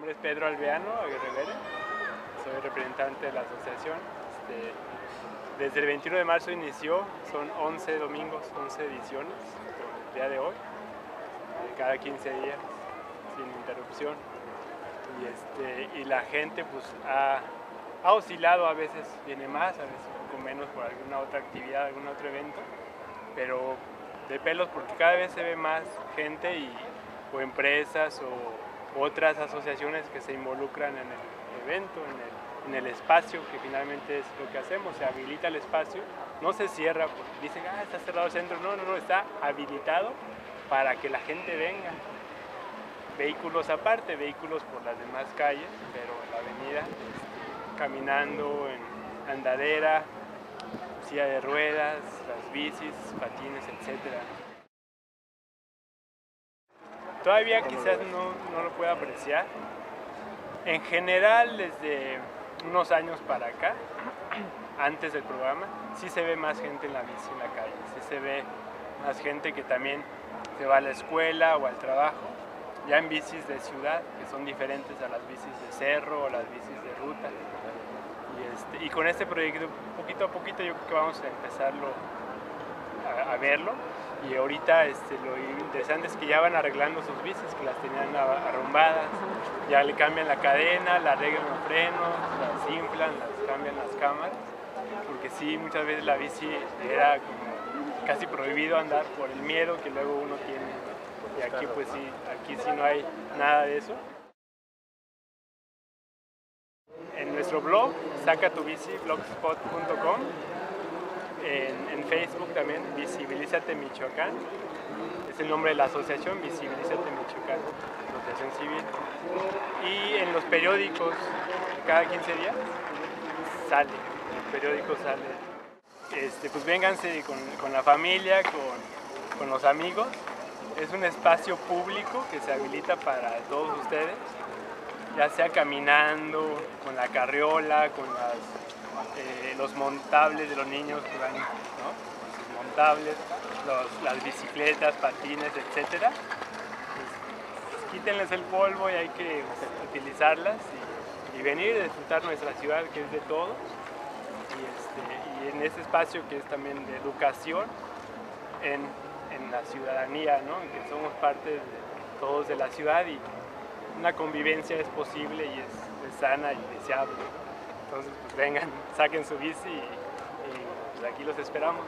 Pérez, soy representante de la asociación. Este, desde el 21 de marzo inició, son 11 domingos, 11 ediciones, el día de hoy, cada 15 días, sin interrupción. Y, este, y la gente pues ha, ha oscilado, a veces viene más, a veces un poco menos por alguna otra actividad, algún otro evento, pero de pelos porque cada vez se ve más gente y, o empresas o otras asociaciones que se involucran en el evento, en el, en el espacio, que finalmente es lo que hacemos, se habilita el espacio, no se cierra, porque dicen, ah, está cerrado el centro, no, no, no, está habilitado para que la gente venga. Vehículos aparte, vehículos por las demás calles, pero en la avenida, caminando, en andadera, silla de ruedas, las bicis, patines, etc. Todavía quizás no, no lo pueda apreciar. En general, desde unos años para acá, antes del programa, sí se ve más gente en la bici en la calle, sí se ve más gente que también se va a la escuela o al trabajo, ya en bicis de ciudad, que son diferentes a las bicis de cerro o las bicis de ruta. Y, este, y con este proyecto, poquito a poquito, yo creo que vamos a empezarlo a, a verlo. Y ahorita este, lo interesante es que ya van arreglando sus bicis, que las tenían arrumbadas, ya le cambian la cadena, la arreglan los frenos, las inflan, las cambian las cámaras, porque sí, muchas veces la bici era como casi prohibido andar por el miedo que luego uno tiene. Y aquí pues sí, aquí sí no hay nada de eso. En nuestro blog, sacatubici.blogspot.com, en, Facebook también, Visibilízate Michoacán, es el nombre de la asociación, Visibilízate Michoacán, Asociación Civil. Y en los periódicos, cada 15 días, sale, el periódico sale. Este, pues vénganse con, con la familia, con, con los amigos. Es un espacio público que se habilita para todos ustedes, ya sea caminando, con la carriola, con las eh, los montables de los niños que van, ¿no? Los montables, las bicicletas, patines, etc. Pues, quítenles el polvo y hay que utilizarlas y, venir a disfrutar nuestra ciudad que es de todos. Y, este, en ese espacio que es también de educación en, en la ciudadanía, ¿no? que somos parte de todos de la ciudad y una convivencia es posible y es sana y deseable. Entonces, pues vengan, saquen su bici y, y pues aquí los esperamos.